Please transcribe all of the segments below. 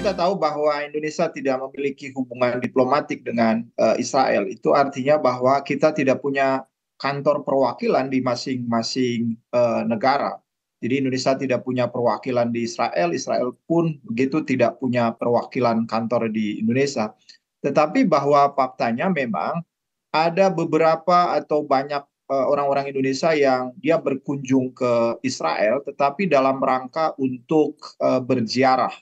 kita tahu bahwa Indonesia tidak memiliki hubungan diplomatik dengan uh, Israel. Itu artinya bahwa kita tidak punya kantor perwakilan di masing-masing uh, negara. Jadi Indonesia tidak punya perwakilan di Israel, Israel pun begitu tidak punya perwakilan kantor di Indonesia. Tetapi bahwa faktanya memang ada beberapa atau banyak eh, orang-orang uh, Indonesia yang dia berkunjung ke Israel, tetapi dalam rangka untuk uh, berziarah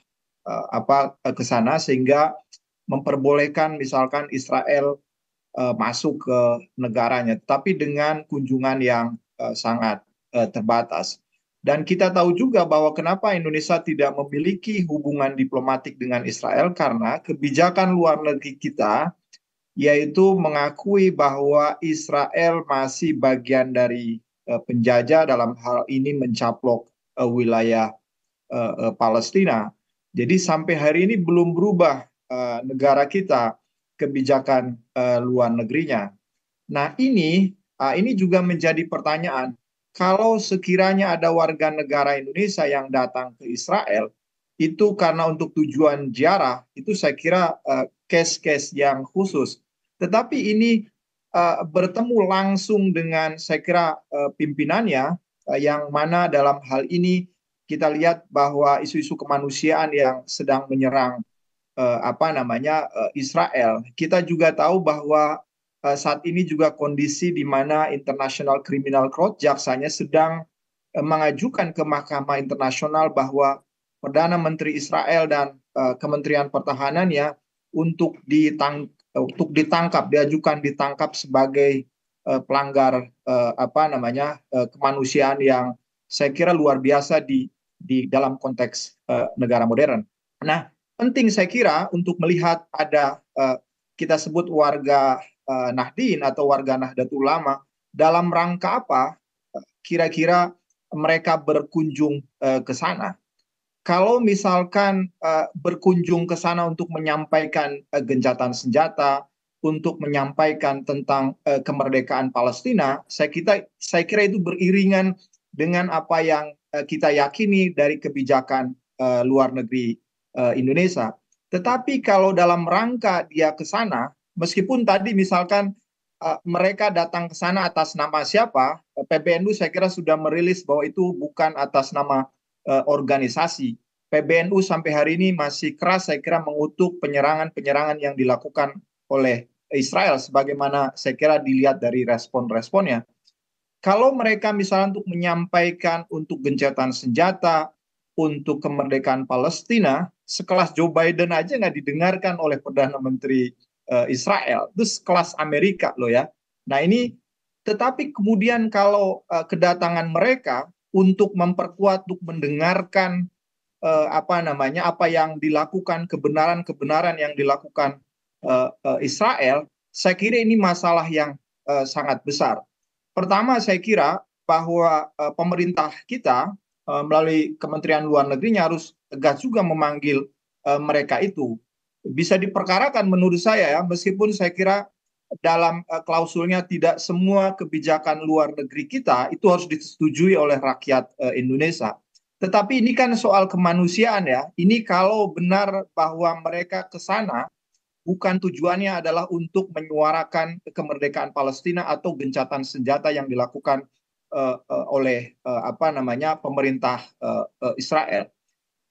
apa uh, ke sana sehingga memperbolehkan misalkan Israel uh, masuk ke negaranya, tapi dengan kunjungan yang sangat terbatas. Dan kita tahu juga bahwa kenapa Indonesia tidak memiliki hubungan diplomatik dengan Israel karena kebijakan luar negeri kita yaitu mengakui bahwa Israel masih bagian dari penjajah dalam hal ini mencaplok wilayah Palestina jadi sampai hari ini belum berubah uh, negara kita kebijakan uh, luar negerinya. Nah ini uh, ini juga menjadi pertanyaan. Kalau sekiranya ada warga negara Indonesia yang datang ke Israel, itu karena untuk tujuan ziarah, itu saya kira case-case uh, yang khusus. Tetapi ini uh, bertemu langsung dengan saya kira uh, pimpinannya, uh, yang mana dalam hal ini kita lihat bahwa isu-isu kemanusiaan yang sedang menyerang uh, apa namanya uh, Israel. Kita juga tahu bahwa uh, saat ini juga kondisi di mana International Criminal Court jaksanya sedang uh, mengajukan ke Mahkamah Internasional bahwa Perdana Menteri Israel dan uh, Kementerian Pertahanannya untuk ditang untuk ditangkap diajukan ditangkap sebagai uh, pelanggar uh, apa namanya uh, kemanusiaan yang saya kira luar biasa di di dalam konteks uh, negara modern. Nah, penting saya kira untuk melihat ada uh, kita sebut warga uh, Nahdien atau warga Nahdlatul Ulama dalam rangka apa kira-kira mereka berkunjung uh, ke sana. Kalau misalkan uh, berkunjung ke sana untuk menyampaikan uh, gencatan senjata, untuk menyampaikan tentang uh, kemerdekaan Palestina, saya kira saya kira itu beriringan dengan apa yang kita yakini dari kebijakan uh, luar negeri uh, Indonesia. Tetapi kalau dalam rangka dia ke sana, meskipun tadi misalkan mereka datang ke sana atas nama siapa, PBNU saya kira sudah merilis bahwa itu bukan atas nama organisasi. PBNU sampai hari ini masih keras saya kira mengutuk penyerangan-penyerangan yang dilakukan oleh Israel sebagaimana saya kira dilihat dari respon-responnya kalau mereka misalnya untuk menyampaikan untuk gencatan senjata, untuk kemerdekaan Palestina, sekelas Joe Biden aja nggak didengarkan oleh Perdana Menteri uh, Israel. Itu sekelas Amerika loh ya. Nah ini, tetapi kemudian kalau uh, kedatangan mereka untuk memperkuat, untuk mendengarkan uh, apa namanya, apa yang dilakukan, kebenaran-kebenaran yang dilakukan uh, uh, Israel, saya kira ini masalah yang uh, sangat besar. Pertama saya kira bahwa uh, pemerintah kita uh, melalui Kementerian Luar Negerinya harus tegas juga memanggil uh, mereka itu. Bisa diperkarakan menurut saya ya, meskipun saya kira dalam uh, klausulnya tidak semua kebijakan luar negeri kita itu harus disetujui oleh rakyat uh, Indonesia. Tetapi ini kan soal kemanusiaan ya. Ini kalau benar bahwa mereka ke sana bukan tujuannya adalah untuk menyuarakan kemerdekaan Palestina atau gencatan senjata yang dilakukan uh, uh, oleh uh, apa namanya pemerintah uh, uh, Israel.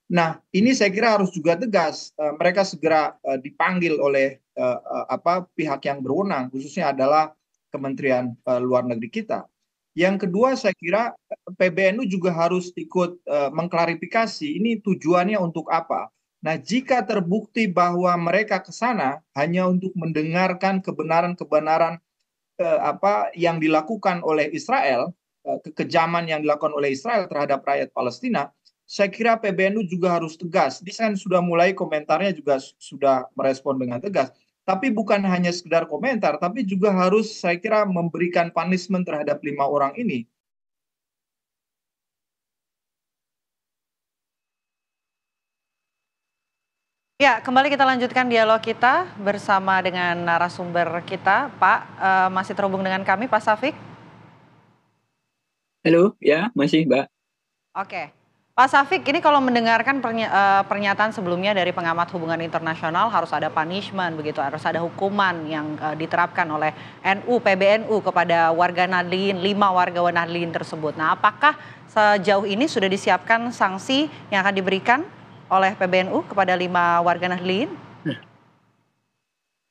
Nah, ini saya kira harus juga tegas. Uh, mereka segera uh, dipanggil oleh uh, uh, apa pihak yang berwenang, khususnya adalah Kementerian uh, Luar Negeri kita. Yang kedua, saya kira PBNU juga harus ikut uh, mengklarifikasi ini tujuannya untuk apa Nah, jika terbukti bahwa mereka ke sana hanya untuk mendengarkan kebenaran-kebenaran eh, apa yang dilakukan oleh Israel, eh, kekejaman yang dilakukan oleh Israel terhadap rakyat Palestina, saya kira PBNU juga harus tegas. Di sana sudah mulai komentarnya juga sudah merespon dengan tegas. Tapi bukan hanya sekedar komentar, tapi juga harus saya kira memberikan punishment terhadap lima orang ini Ya, kembali kita lanjutkan dialog kita bersama dengan narasumber kita, Pak. Uh, masih terhubung dengan kami, Pak Safik? Halo, ya, masih, Mbak. Oke. Pak Safik, ini kalau mendengarkan eh, pernyataan sebelumnya dari pengamat hubungan internasional harus ada punishment begitu, harus ada hukuman yang uh, diterapkan oleh NU, PBNU kepada warga Nadlin, lima warga Nadlin tersebut. Nah, apakah sejauh ini sudah disiapkan sanksi yang akan diberikan oleh PBNU kepada lima warga Nadlin?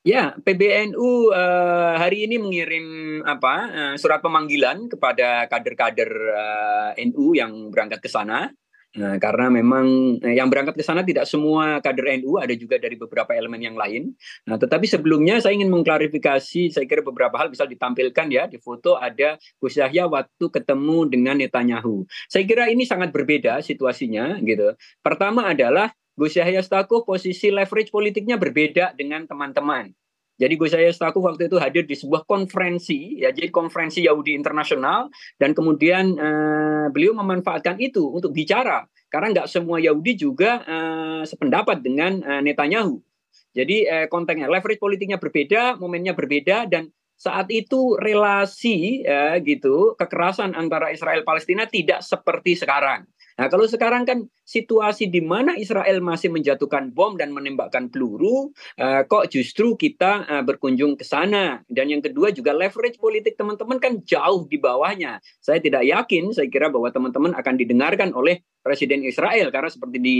Ya, PBNU uh, eh, hari ini mengirim apa uh, surat pemanggilan kepada kader-kader uh, NU yang berangkat ke sana Nah, karena memang eh, yang berangkat ke sana tidak semua kader NU, ada juga dari beberapa elemen yang lain. Nah, tetapi sebelumnya saya ingin mengklarifikasi, saya kira beberapa hal bisa ditampilkan ya di foto ada Gus Yahya waktu ketemu dengan Netanyahu. Saya kira ini sangat berbeda situasinya gitu. Pertama adalah Gus Yahya Stakuf posisi leverage politiknya berbeda dengan teman-teman. Jadi Gus Yahya Stakuf waktu itu hadir di sebuah konferensi, ya jadi konferensi Yahudi internasional, dan kemudian uh, beliau memanfaatkan itu untuk bicara, karena nggak semua Yahudi juga uh, sependapat dengan uh, Netanyahu. Jadi uh, konteksnya, leverage politiknya berbeda, momennya berbeda, dan saat itu relasi ya gitu kekerasan antara Israel Palestina tidak seperti sekarang. Nah, kalau sekarang kan situasi di mana Israel masih menjatuhkan bom dan menembakkan peluru, uh, kok justru kita uh, berkunjung ke sana. Dan yang kedua juga leverage politik teman-teman kan jauh di bawahnya. Saya tidak yakin, saya kira bahwa teman-teman akan didengarkan oleh Presiden Israel karena seperti di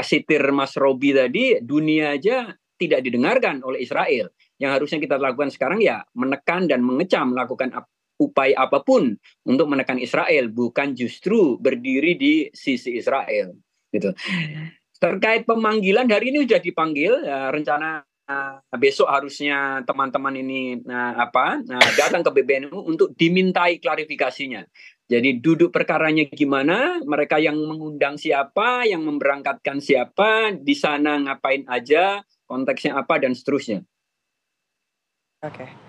sitir Mas Robi tadi, dunia aja tidak didengarkan oleh Israel. Yang harusnya kita lakukan sekarang ya menekan dan mengecam, melakukan upaya apa pun untuk menekan Israel, bukan justru berdiri di sisi Israel. Gitu. Terkait pemanggilan hari ini sudah dipanggil, ya, rencana uh, besok harusnya teman-teman ini uh, apa uh, datang ke BBNU untuk dimintai klarifikasinya. Jadi duduk perkaranya gimana, mereka yang mengundang siapa, yang memberangkatkan siapa, di sana ngapain aja, konteksnya apa dan seterusnya. Oke.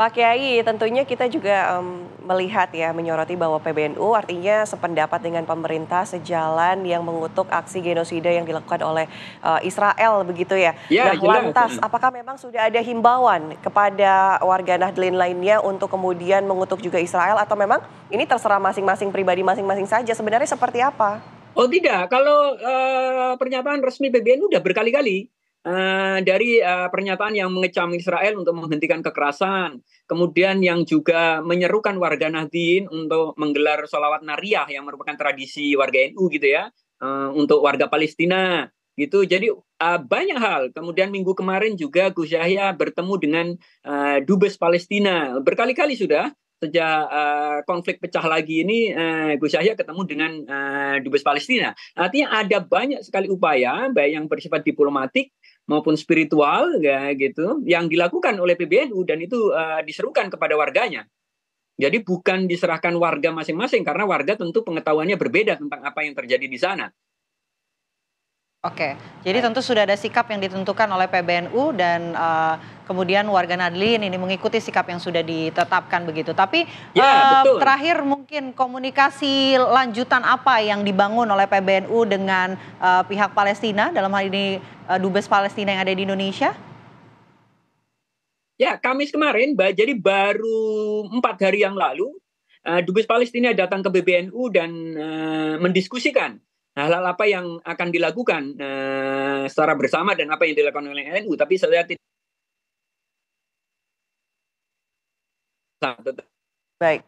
Pak Kiai, tentunya kita juga um, melihat ya, menyoroti bahwa PBNU artinya sependapat dengan pemerintah sejalan yang mengutuk aksi genosida yang dilakukan oleh uh, Israel begitu ya. ya nah, jelas. lantas apakah memang sudah ada himbauan kepada warga Nahdlin lainnya untuk kemudian mengutuk juga Israel atau memang ini terserah masing-masing pribadi masing-masing saja sebenarnya seperti apa? Oh tidak, kalau uh, pernyataan resmi PBNU sudah berkali-kali uh, dari uh, pernyataan yang mengecam Israel untuk menghentikan kekerasan, kemudian yang juga menyerukan warga Nahdien untuk menggelar sholawat nariah yang merupakan tradisi warga NU gitu ya, uh, untuk warga Palestina gitu. Jadi uh, banyak hal. Kemudian minggu kemarin juga Gus Yahya bertemu dengan uh, dubes Palestina berkali-kali sudah sejak uh, konflik pecah lagi ini uh, Gus Yahya ketemu dengan uh, dubes Palestina. Artinya ada banyak sekali upaya baik yang bersifat diplomatik maupun spiritual ya gitu yang dilakukan oleh PBNU dan itu uh, diserukan kepada warganya. Jadi bukan diserahkan warga masing-masing karena warga tentu pengetahuannya berbeda tentang apa yang terjadi di sana. Oke, jadi tentu sudah ada sikap yang ditentukan oleh PBNU dan uh, kemudian warga Nadlin ini mengikuti sikap yang sudah ditetapkan begitu. Tapi ya, uh, terakhir mungkin komunikasi lanjutan apa yang dibangun oleh PBNU dengan uh, pihak Palestina dalam hal ini uh, dubes Palestina yang ada di Indonesia? Ya, Kamis kemarin, jadi baru empat hari yang lalu, uh, dubes Palestina datang ke PBNU dan uh, mendiskusikan hal-hal apa yang akan dilakukan uh, secara bersama dan apa yang dilakukan oleh NU tapi saya tidak. Baik.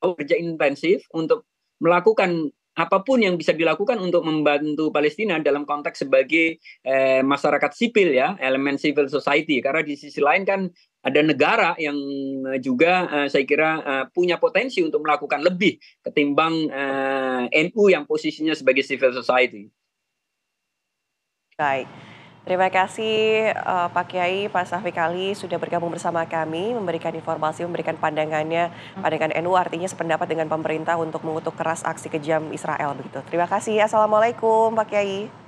Kerja intensif untuk melakukan apa pun yang bisa dilakukan untuk membantu Palestina dalam konteks sebagai eh, masyarakat sipil ya elemen civil society karena di sisi lain kan ada negara yang eh, juga uh, saya kira uh, punya potensi untuk melakukan lebih ketimbang uh, NU yang posisinya sebagai civil society. Baik. Terima kasih uh, Pak Kiai, Pak Safik Ali sudah bergabung bersama kami, memberikan informasi, memberikan pandangannya. Pandangan NU artinya sependapat dengan pemerintah untuk mengutuk keras aksi kejam Israel begitu. Terima kasih. Assalamualaikum Pak Kiai.